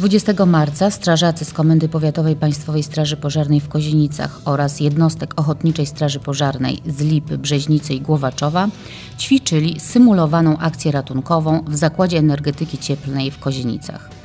20 marca strażacy z Komendy Powiatowej Państwowej Straży Pożarnej w Kozienicach oraz jednostek Ochotniczej Straży Pożarnej z Lipy, Brzeźnicy i Głowaczowa ćwiczyli symulowaną akcję ratunkową w Zakładzie Energetyki Cieplnej w Kozienicach.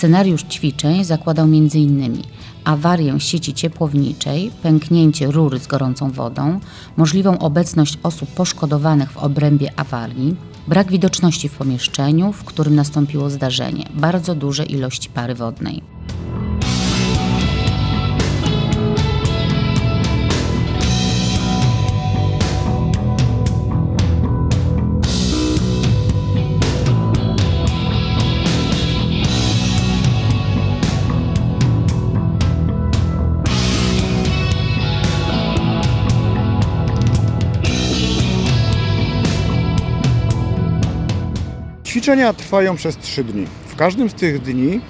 Scenariusz ćwiczeń zakładał m.in. awarię sieci ciepłowniczej, pęknięcie rury z gorącą wodą, możliwą obecność osób poszkodowanych w obrębie awarii, brak widoczności w pomieszczeniu, w którym nastąpiło zdarzenie, bardzo duże ilości pary wodnej. Ćwiczenia trwają przez 3 dni. W każdym z tych dni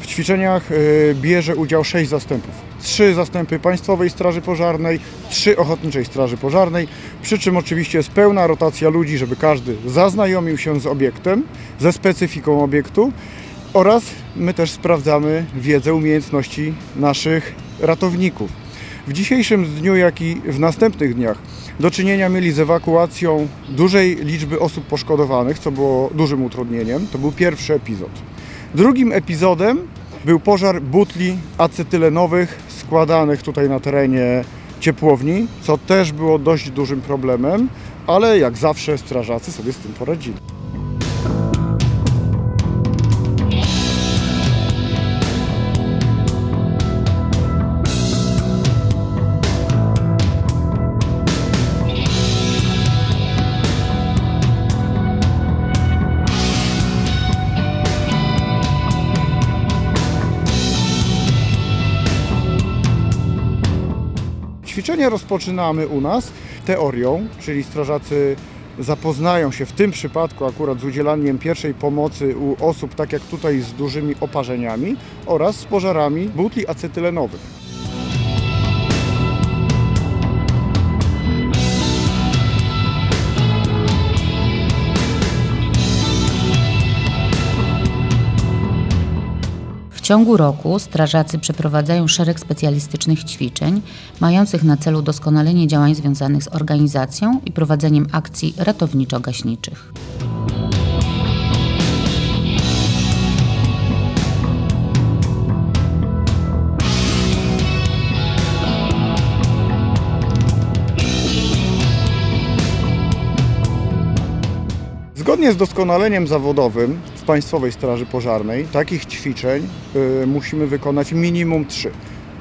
w ćwiczeniach y, bierze udział 6 zastępów. 3 zastępy Państwowej Straży Pożarnej, 3 Ochotniczej Straży Pożarnej, przy czym oczywiście jest pełna rotacja ludzi, żeby każdy zaznajomił się z obiektem, ze specyfiką obiektu oraz my też sprawdzamy wiedzę, umiejętności naszych ratowników. W dzisiejszym dniu, jak i w następnych dniach do czynienia mieli z ewakuacją dużej liczby osób poszkodowanych, co było dużym utrudnieniem. To był pierwszy epizod. Drugim epizodem był pożar butli acetylenowych składanych tutaj na terenie ciepłowni, co też było dość dużym problemem, ale jak zawsze strażacy sobie z tym poradzili. Ćwiczenie rozpoczynamy u nas teorią, czyli strażacy zapoznają się w tym przypadku akurat z udzielaniem pierwszej pomocy u osób, tak jak tutaj, z dużymi oparzeniami oraz z pożarami butli acetylenowych. Ciągu roku strażacy przeprowadzają szereg specjalistycznych ćwiczeń mających na celu doskonalenie działań związanych z organizacją i prowadzeniem akcji ratowniczo-gaśniczych. Zgodnie z doskonaleniem zawodowym Państwowej Straży Pożarnej takich ćwiczeń y, musimy wykonać minimum trzy.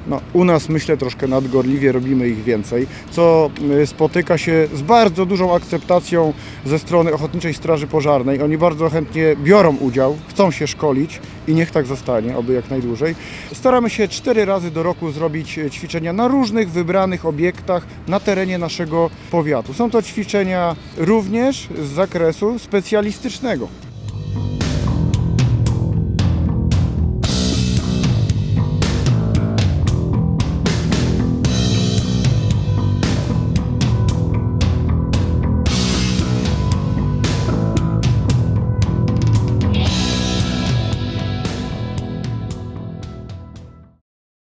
No, u nas myślę troszkę nadgorliwie robimy ich więcej, co y, spotyka się z bardzo dużą akceptacją ze strony Ochotniczej Straży Pożarnej. Oni bardzo chętnie biorą udział, chcą się szkolić i niech tak zostanie, oby jak najdłużej. Staramy się cztery razy do roku zrobić y, ćwiczenia na różnych wybranych obiektach na terenie naszego powiatu. Są to ćwiczenia również z zakresu specjalistycznego.